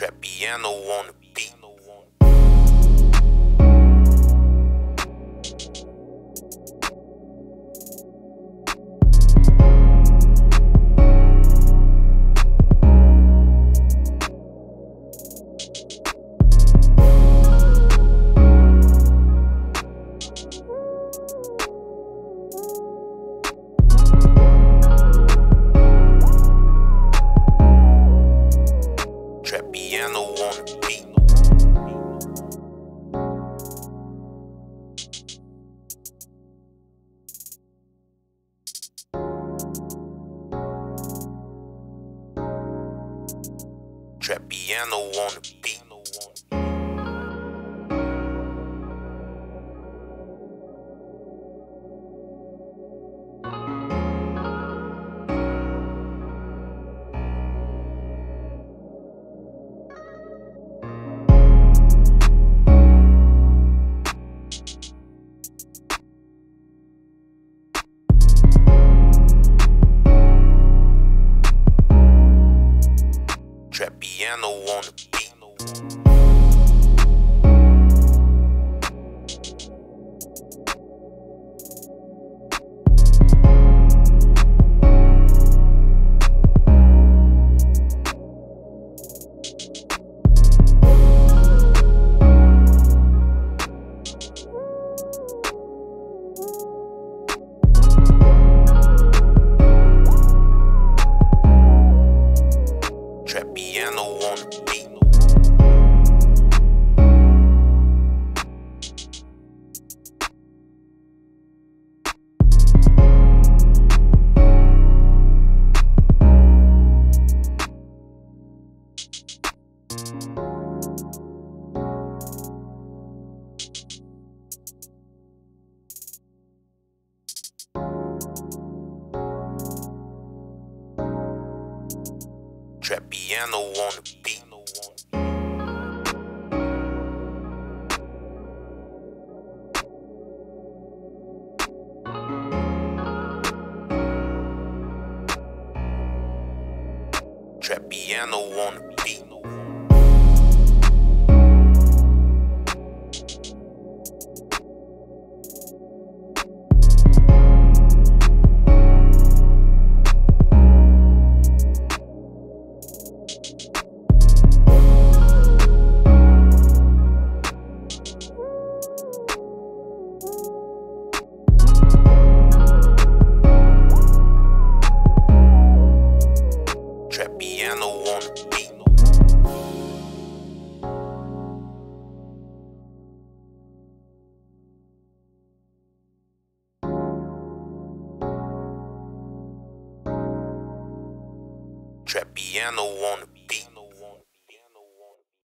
Trap piano on piano the beat. Piano on the beat. Trap piano on the beat. On the beat. Trappiano on